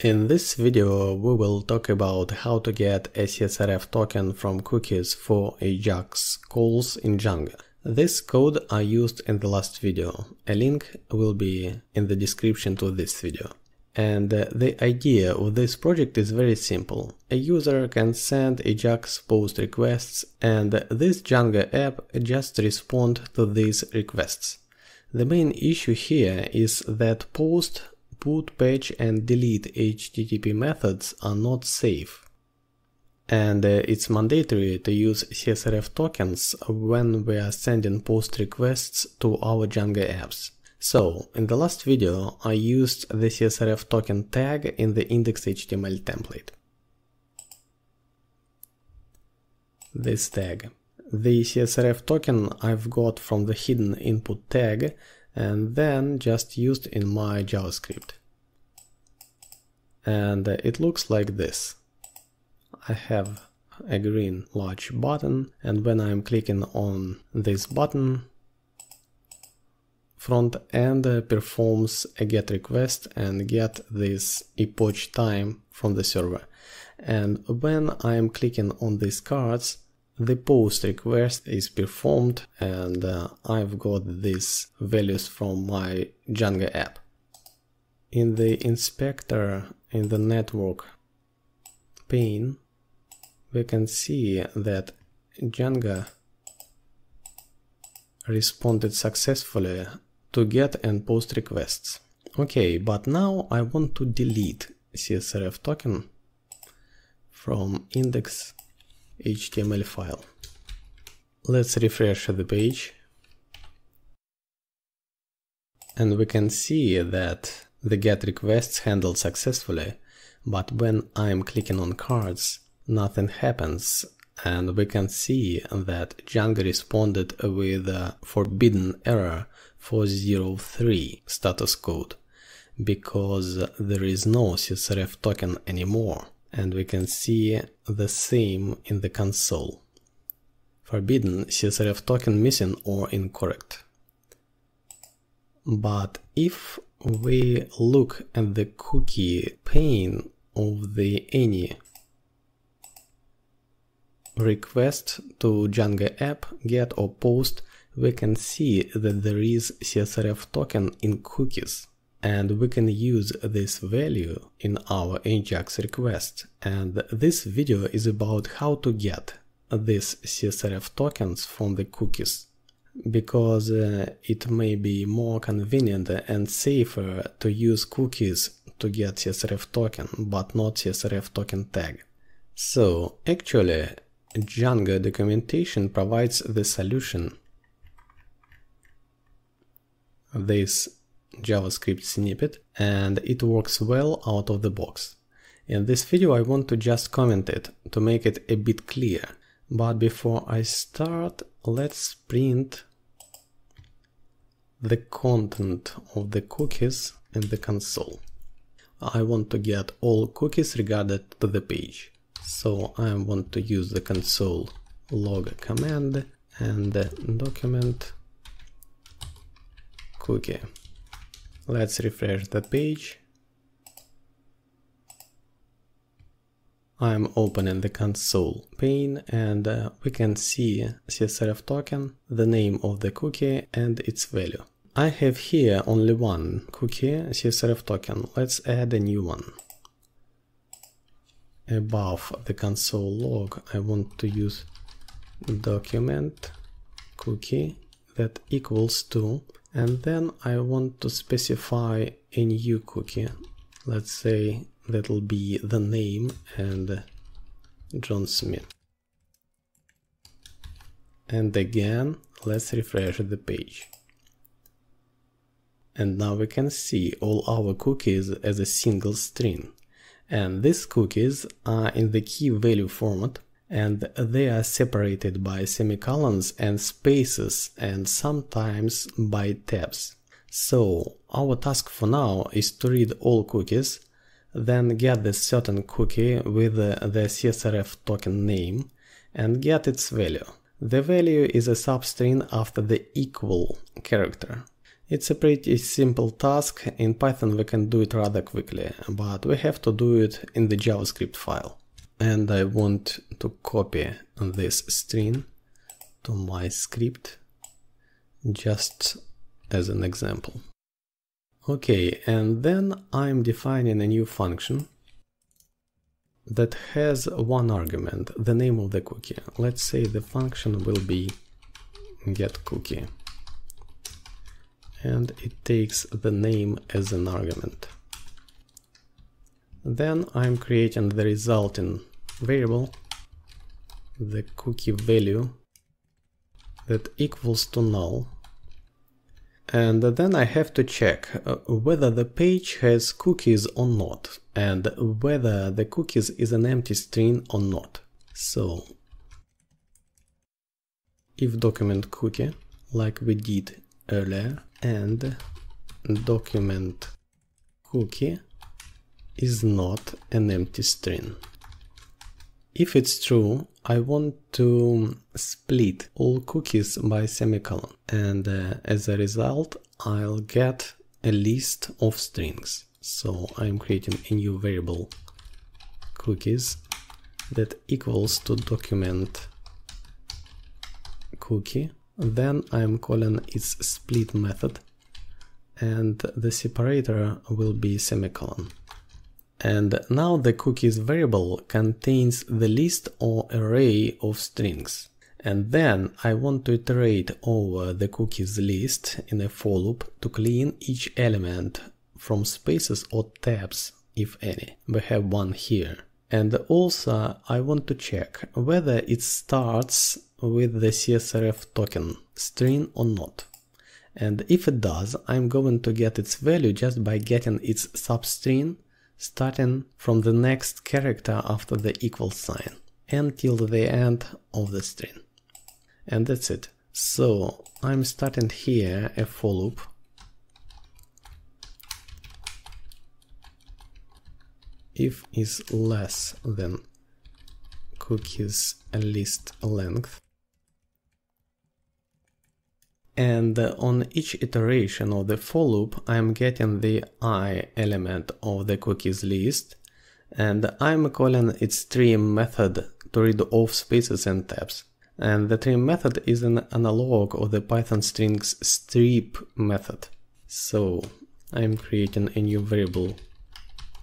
In this video we will talk about how to get a CSRF token from cookies for AJAX calls in Django. This code I used in the last video, a link will be in the description to this video. And uh, the idea of this project is very simple. A user can send AJAX post requests and this Django app just respond to these requests. The main issue here is that post put, patch and delete HTTP methods are not safe. And uh, it's mandatory to use CSRF tokens when we are sending post requests to our Django apps. So, in the last video, I used the CSRF token tag in the index.html template. This tag. The CSRF token I've got from the hidden input tag and then just used in my JavaScript. And it looks like this. I have a green large button and when I'm clicking on this button front end performs a get request and get this epoch time from the server and when I'm clicking on these cards the post request is performed and uh, I've got these values from my Django app. In the inspector in the network pane we can see that Django responded successfully to get and post requests. Okay, but now I want to delete CSRF token from index HTML file. Let's refresh the page. And we can see that the get requests handled successfully, but when I'm clicking on cards, nothing happens and we can see that Django responded with a forbidden error 403 status code because there is no CSRF token anymore and we can see the same in the console. Forbidden CSRF token missing or incorrect. But if we look at the cookie pane of the any request to Django app, get or post, we can see that there is CSRF token in cookies and we can use this value in our Ajax request. And this video is about how to get these CSRF tokens from the cookies because uh, it may be more convenient and safer to use cookies to get CSRF token but not CSRF token tag. So actually Django documentation provides the solution. This JavaScript snippet and it works well out of the box. In this video I want to just comment it to make it a bit clear. But before I start, let's print the content of the cookies in the console. I want to get all cookies regarded to the page. So I want to use the console log command and document cookie. Let's refresh the page. I'm opening the console pane and uh, we can see CSRF token, the name of the cookie and its value. I have here only one cookie CSRF token. Let's add a new one. Above the console log, I want to use document cookie that equals to and then I want to specify a new cookie. Let's say that'll be the name and John Smith. And again, let's refresh the page. And now we can see all our cookies as a single string. And these cookies are in the key value format and they are separated by semicolons and spaces and sometimes by tabs. So our task for now is to read all cookies, then get the certain cookie with the CSRF token name and get its value. The value is a substring after the equal character. It's a pretty simple task. In Python we can do it rather quickly, but we have to do it in the JavaScript file. And I want to copy this string to my script just as an example. Okay, and then I'm defining a new function that has one argument, the name of the cookie. Let's say the function will be get cookie and it takes the name as an argument. Then I'm creating the resulting variable, the cookie value that equals to null and then I have to check uh, whether the page has cookies or not and whether the cookies is an empty string or not. So if document cookie like we did earlier and document cookie is not an empty string. If it's true, I want to split all cookies by semicolon and uh, as a result I'll get a list of strings. So I'm creating a new variable cookies that equals to document cookie. Then I'm calling its split method and the separator will be semicolon. And now the cookies variable contains the list or array of strings. And then I want to iterate over the cookies list in a for loop to clean each element from spaces or tabs, if any. We have one here. And also I want to check whether it starts with the CSRF token string or not. And if it does, I'm going to get its value just by getting its substring starting from the next character after the equal sign until the end of the string. And that's it. So I'm starting here a for loop if is less than cookies list length and on each iteration of the for loop I'm getting the i element of the cookies list and I'm calling its trim method to read off spaces and tabs. And the trim method is an analog of the Python strings strip method. So I'm creating a new variable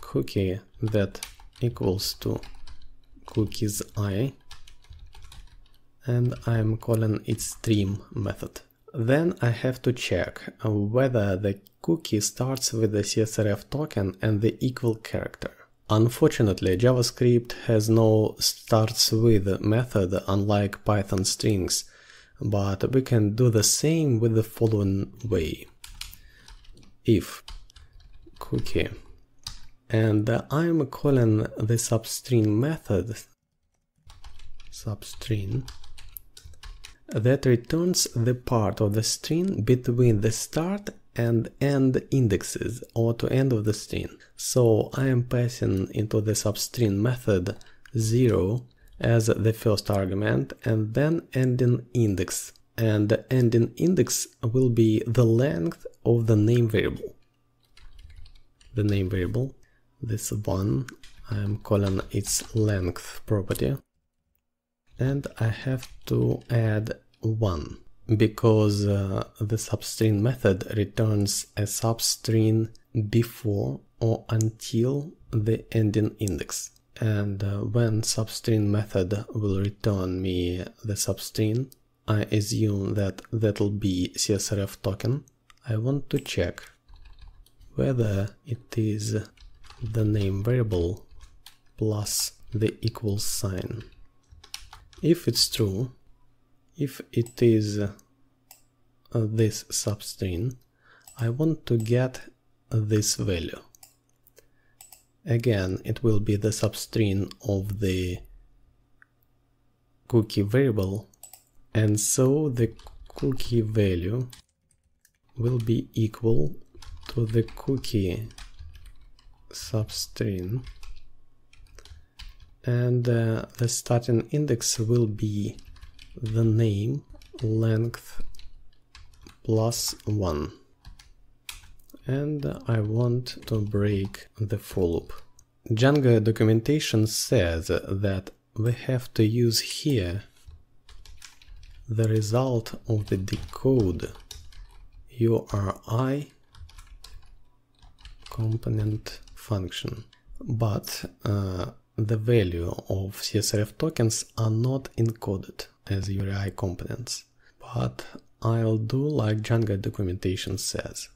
cookie that equals to cookies i and I'm calling its trim method. Then I have to check whether the cookie starts with the CSRF token and the equal character. Unfortunately, JavaScript has no starts with method unlike Python strings, but we can do the same with the following way. If cookie and I'm calling the substring method substring that returns the part of the string between the start and end indexes or to end of the string. So I am passing into the substring method 0 as the first argument and then ending index. And the ending index will be the length of the name variable. The name variable, this one, I am calling its length property and I have to add 1 because uh, the substring method returns a substring before or until the ending index. And uh, when substring method will return me the substring I assume that that'll be CSRF token. I want to check whether it is the name variable plus the equal sign. If it's true, if it is uh, this substring, I want to get this value. Again, it will be the substring of the cookie variable and so the cookie value will be equal to the cookie substring and uh, the starting index will be the name length plus 1 and I want to break the for loop. Django documentation says that we have to use here the result of the decode URI component function. But uh, the value of CSRF tokens are not encoded as URI components. But I'll do like Django documentation says.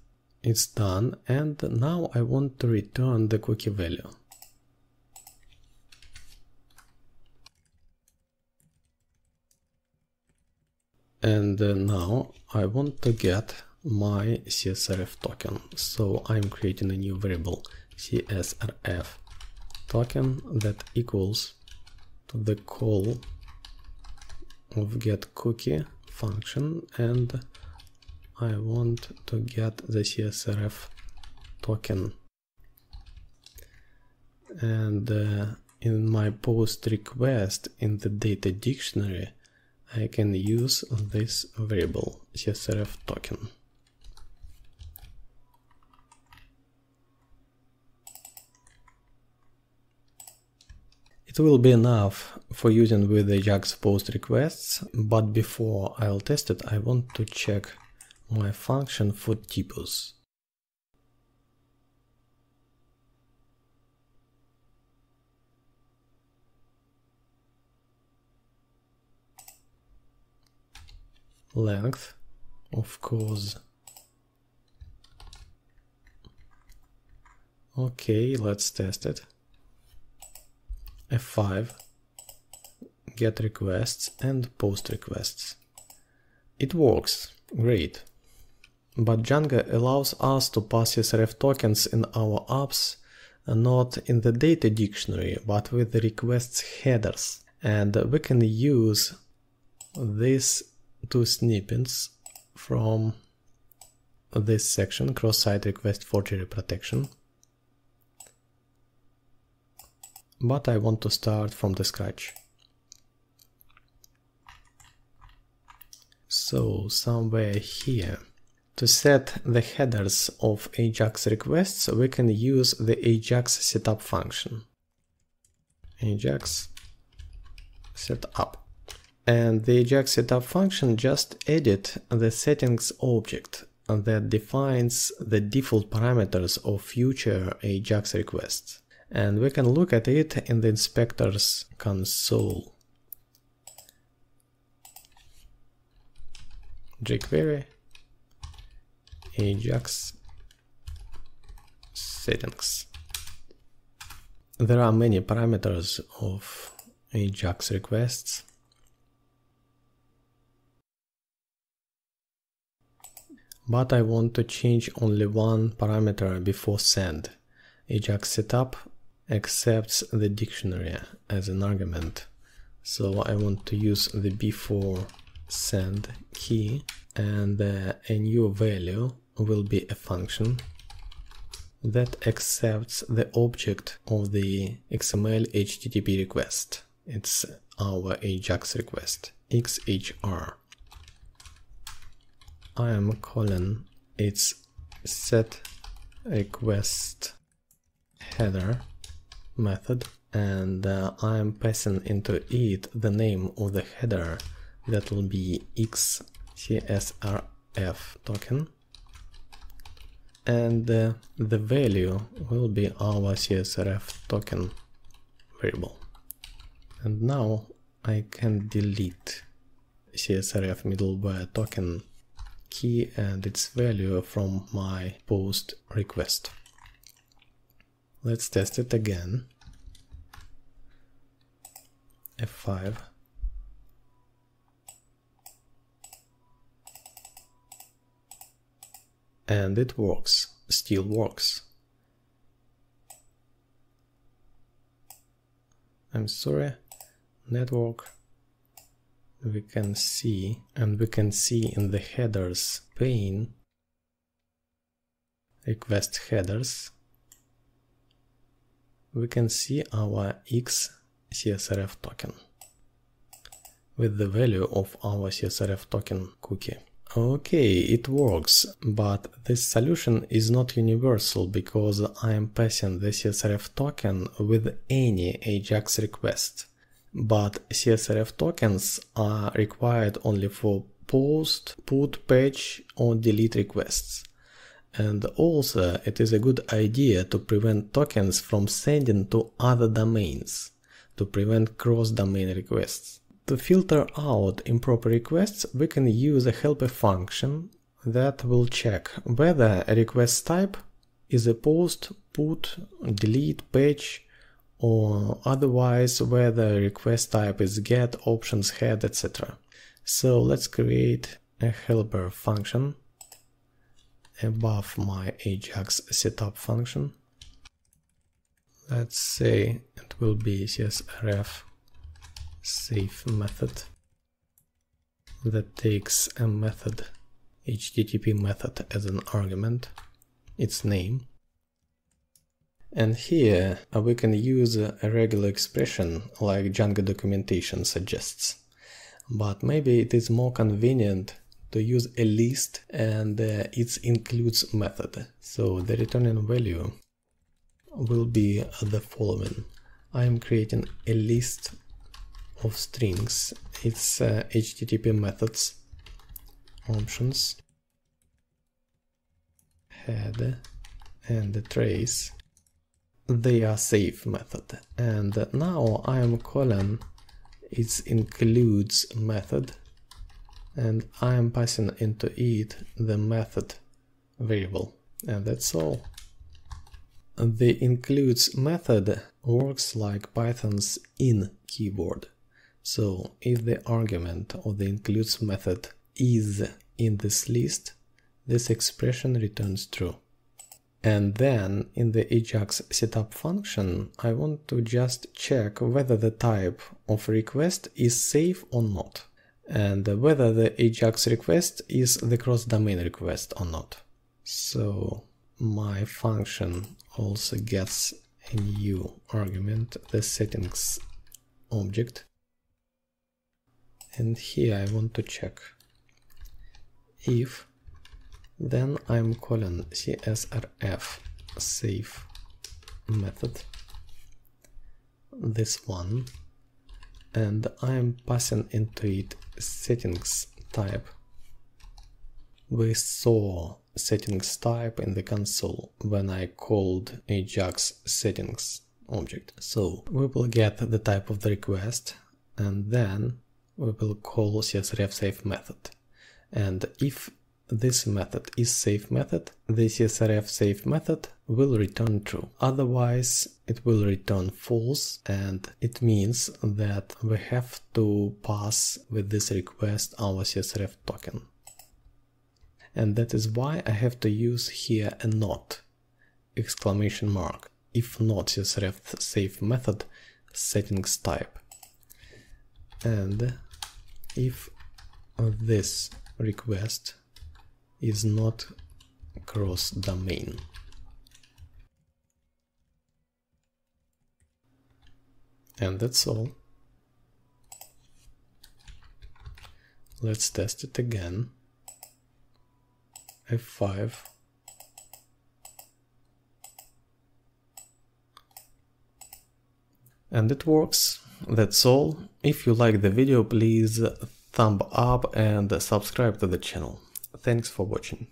It's done and now I want to return the cookie value. And uh, now I want to get my CSRF token. So I'm creating a new variable CSRF token that equals to the call of get cookie function and I want to get the CSRF token and uh, in my post request in the data dictionary I can use this variable CSRF token. It will be enough for using with the Ajax post requests, but before I'll test it, I want to check my function for typos. length, of course. Okay, let's test it. F5, get requests and post requests. It works, great. But Django allows us to pass CSRF tokens in our apps uh, not in the data dictionary, but with the requests headers. And we can use these two snippets from this section, cross-site request forgery protection. But I want to start from the scratch. So somewhere here, to set the headers of Ajax requests, we can use the Ajax setup function. Ajax setup and the Ajax setup function just edit the settings object that defines the default parameters of future Ajax requests. And we can look at it in the inspector's console. jQuery Ajax settings. There are many parameters of Ajax requests but I want to change only one parameter before send. Ajax setup accepts the dictionary as an argument. So I want to use the before send key and uh, a new value will be a function that accepts the object of the XML HTTP request. It's our Ajax request, XHR. I am calling its set request header method and uh, I am passing into it the name of the header that will be xcsrf token and uh, the value will be our csrf token variable and now I can delete csrf middleware token key and its value from my post request. Let's test it again. F5. And it works, still works. I'm sorry, network we can see and we can see in the headers pane request headers we can see our x CSRF token with the value of our CSRF token cookie. Okay, it works, but this solution is not universal because I am passing the CSRF token with any AJAX request. But CSRF tokens are required only for post, put, patch or delete requests. And also, it is a good idea to prevent tokens from sending to other domains, to prevent cross-domain requests. To filter out improper requests, we can use a helper function that will check whether a request type is a post, put, delete, patch, or otherwise whether request type is get, options, head, etc. So let's create a helper function above my Ajax setup function. Let's say it will be csrf save method that takes a method http method as an argument, its name. And here uh, we can use a regular expression like Django documentation suggests. But maybe it is more convenient to use a list and uh, its includes method. So the returning value will be the following. I am creating a list of strings. It's uh, HTTP methods, options, head, and trace. They are save method. And now I am calling its includes method and I am passing into it the method variable and that's all. The includes method works like Python's in keyword. So if the argument of the includes method is in this list, this expression returns true. And then in the Ajax setup function, I want to just check whether the type of request is safe or not, and whether the Ajax request is the cross-domain request or not. So my function also gets a new argument, the settings object. And here I want to check if then I'm calling csrf save method this one and I'm passing into it settings type we saw settings type in the console when I called Ajax settings object. So we will get the type of the request and then we will call csrf save method. And if this method is save method, the csrf save method will return true. Otherwise, it will return false and it means that we have to pass with this request our csrf token. And that is why I have to use here a not exclamation mark if not csrf save method settings type. And if this request is not cross-domain. And that's all. Let's test it again. F5. And it works. That's all. If you like the video, please thumb up and subscribe to the channel. Thanks for watching.